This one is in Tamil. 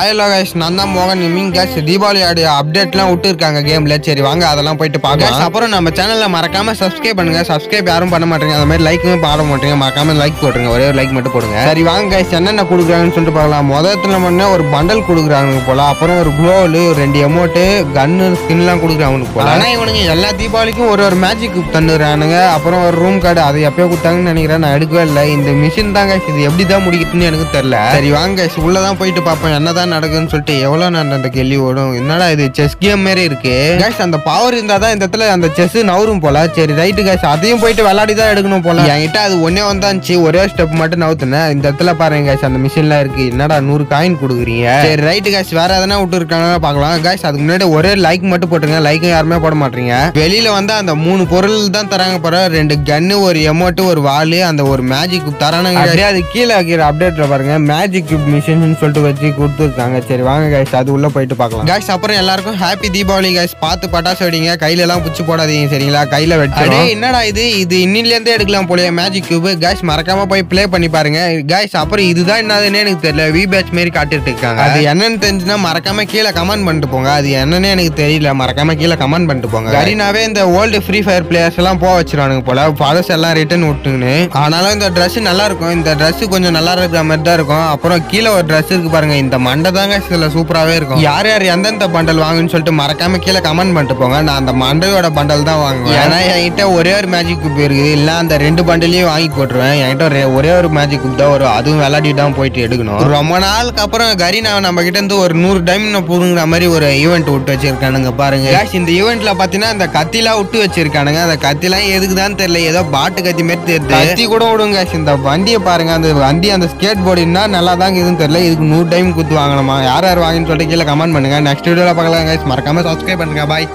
ஹலோ கைஸ் நான் தான் மோகன். மீன் கேஸ் தீபாவளி ஆடி அப்டேட்லாம் விட்டுருக்காங்க கேம்ல சரி வாங்க அதெல்லாம் போயிட்டு பார்க்கலாம். அப்புறம் நம்ம சேனல்ல மறக்காம சப்ஸ்கிரைப் பண்ணுங்க. சப்ஸ்கிரைப் யாரும் பண்ண மாட்டீங்க. அந்த மாதிரி லைக்கும் பாட மாட்டீங்க. மறக்காம லைக் போட்டுருங்க. ஒரே ஒரு லைக் மட்டும் போடுங்க. சரி வாங்க கைஸ் என்னென்ன கொடுக்குறாங்கன்னு சொல்லிட்டு பார்க்கலாம். முதத்துல முன்னே ஒரு பண்டல் கொடுக்குறாங்க போல. அப்புறம் ஒரு குளோவல் ஒரு ரெண்டு எமௌண்ட்டு கன்னு ஸ்கின்லாம் கொடுக்குறாங்க போல. ஆனா இவனுங்க எல்லா தீபாவளிக்கும் ஒரு ஒரு மேஜிக் தந்துடுறானுங்க. அப்புறம் ஒரு ரூம் கார்டு அது எப்பயோ கொடுத்தாங்கன்னு நினைக்கிறேன். நான் எடுக்கவே இல்லை. இந்த மிஷின் தான் guys இது எப்படி தான் முடிக்குதுன்னு எனக்கு தெரியல. சரி வாங்க guys உள்ளதான் போயிட்டு பார்ப்போம். என்னதான் நடக்குதுன்னு சொல்லிட்டு எவ்வளோ நேரம் அந்த கேள்வி ஓடும்? என்னடா இது செஸ் கேம் மாதிரி இருக்கு. கைஸ் அந்த பவர் இருந்தால் தான் இந்த இடத்துல அந்த செஸ் நவரும் போல. சரி ரைட்டு கைஸ் அதையும் போயிட்டு விளையாடி தான் எடுக்கணும் போல. என்கிட்ட அது ஒன்னே வந்தாச்சு ஒரே ஸ்டெப் மட்டும் நவுத்துனேன். இந்த இடத்துல பாருங்க கைஸ் அந்த மிஷின்லாம் இருக்கு. என்னடா நூறு காயின் கொடுக்குறீங்க? சரி ரைட்டு கைஸ் வேற எதனா விட்டு பார்க்கலாம். கைஸ் அதுக்கு முன்னாடி ஒரே லைக் மட்டும் போட்டுருங்க. லைக்கும் யாருமே போட மாட்டீங்க. வெளியில வந்து அந்த மூணு பொருள் தான் தராங்க பாரு ரெண்டு கன்னு ஒரு எமோட்டு ஒரு வாலு அந்த ஒரு மேஜிக் தரானுங்க அது கீழே வைக்கிற அப்டேட்ல பாருங்க. மேஜிக் மிஷின் சொல்லிட்டு வச்சு கொடுத்துருக்காங்க. சரி வாங்க கைஸ் அது உள்ள போயிட்டு பார்க்கலாம். கைஸ் அப்புறம் எல்லாருக்கும் ஹாப்பி தீபாவளி கைஸ் பார்த்து பட்டாசு வெடிங்க. கையில எல்லாம் புச்சு போடாதீங்க சரிங்களா? கையில வெச்சு என்னடா இது? இது இன்னில இருந்தே எடுக்கலாம் போலயே மேஜிக் கியூப் கைஸ் மறக்காம போய் ப்ளே பண்ணி பாருங்க. கைஸ் அப்புறம் இதுதான் என்னதுன்னு எனக்கு தெரியல. வி பேட்ச் மாரி காட்டிட்டு இருக்காங்க. அது என்னன்னு தெரிஞ்சுன்னா மறக்காம கீழே கமெண்ட் பண்ணிட்டு போங்க. அது என்னன்னு எனக்கு தெரியல. மறக்காம கீழே கமெண்ட் பண்ணிட்டு போங்க கரீனாவே இந்த ஓல்டு ஃப்ரீ ஃபயர் பிளேயர்ஸ் எல்லாம் போக வச்சிருவானுங்க போல. பழசு எல்லாம் ரிட்டர்ன் விட்டுங்கன்னு ஆனாலும் இந்த Dress நல்லா இருக்கும். இந்த Dress கொஞ்சம் நல்லா இருக்கிற மாதிரி தான் இருக்கும். அப்புறம் கீழே ஒரு Dress இருக்கு பாருங்க. இந்த மண்டை தாங்க இதுல சூப்பராகவே இருக்கும். யார் யார் எந்தெந்த பண்டல் வாங்குன்னு சொல்லிட்டு மறக்காம கீழே கமெண்ட் பண்ணிட்டு போங்க. நான் அந்த மண்டையோட பண்டல் தான் வாங்குவேன். ஏன்னா என்கிட்ட ஒரே ஒரு மேஜிக் குப் இருக்குது. இல்ல அந்த ரெண்டு பண்டலையும் வாங்கி போட்டுருவேன். என்கிட்ட ஒரே- ஒரே ஒரு மேஜிக் குப் தான் வரும். அதுவும் விளையாடி தான் போயிட்டு எடுக்கணும். ரொம்ப நாளுக்கு அப்புறம் கரீனா நம்ம கிட்ட இருந்து ஒரு நூறு டைம் புடுங்குற மாதிரி ஒரு ஈவெண்ட் விட்டு வச்சிருக்கானுங்க பாருங்க. இந்த ஈவெண்ட்ல பாத்தீங்கன்னா அந்த கத்திலாம் விட்டு வச்சிருக்கானுங்க. அந்த கத்திலாம் எதுக்கு தான் தெரியல. ஏதோ பாட்டு கத்தி மாதிரி தெரியுது. கத்தி கூட விடுங்க. இந்த வண்டியை பாருங்க. அந்த வண்டி அந்த ஸ்கேட் போர்டு என்ன நல்லா தான் இதுன்னு தெரியல. இதுக்கு நூறு டைம் குத்து வாங்கணுமா? யார் யார் வாங்கின்னு சொல்லிட்டு கீழே கமெண்ட் பண்ணுங்க. நெக்ஸ்ட் வீடியோவில் பார்க்கலாம் கைஸ் மறக்காம சப்ஸ்கிரைப் பண்ணுங்க. பாய்